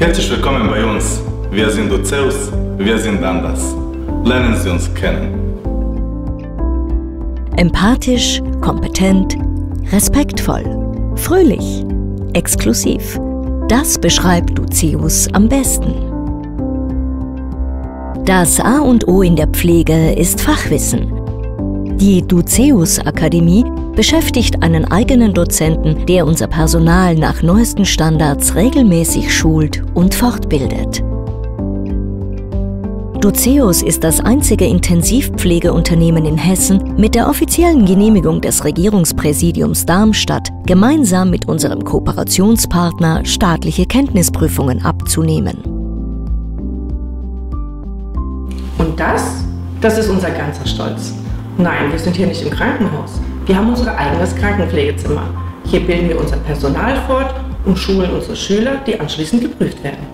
Herzlich willkommen bei uns. Wir sind Doceus, wir sind anders. Lernen Sie uns kennen. Empathisch, kompetent, respektvoll, fröhlich, exklusiv. Das beschreibt Duceus am besten. Das A und O in der Pflege ist Fachwissen. Die Duceus Akademie beschäftigt einen eigenen Dozenten, der unser Personal nach neuesten Standards regelmäßig schult und fortbildet. Duceus ist das einzige Intensivpflegeunternehmen in Hessen mit der offiziellen Genehmigung des Regierungspräsidiums Darmstadt, gemeinsam mit unserem Kooperationspartner staatliche Kenntnisprüfungen abzunehmen. Und das, das ist unser ganzer Stolz. Nein, wir sind hier nicht im Krankenhaus. Wir haben unser eigenes Krankenpflegezimmer. Hier bilden wir unser Personal fort und schulen unsere Schüler, die anschließend geprüft werden.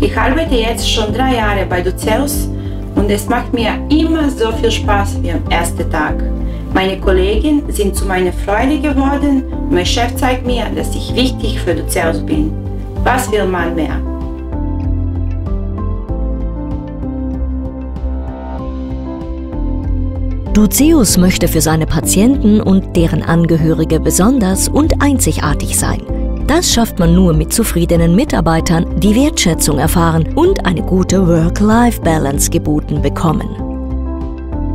Ich arbeite jetzt schon drei Jahre bei Duceus und es macht mir immer so viel Spaß wie am ersten Tag. Meine Kollegen sind zu meiner Freude geworden und mein Chef zeigt mir, dass ich wichtig für Duceus bin. Was will man mehr? Duceus möchte für seine Patienten und deren Angehörige besonders und einzigartig sein. Das schafft man nur mit zufriedenen Mitarbeitern, die Wertschätzung erfahren und eine gute Work-Life-Balance geboten bekommen.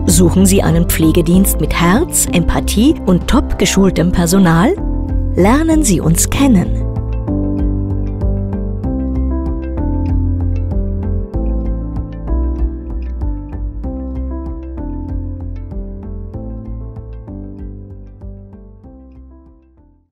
Suchen Sie einen Pflegedienst mit Herz, Empathie und top geschultem Personal? Lernen Sie uns kennen.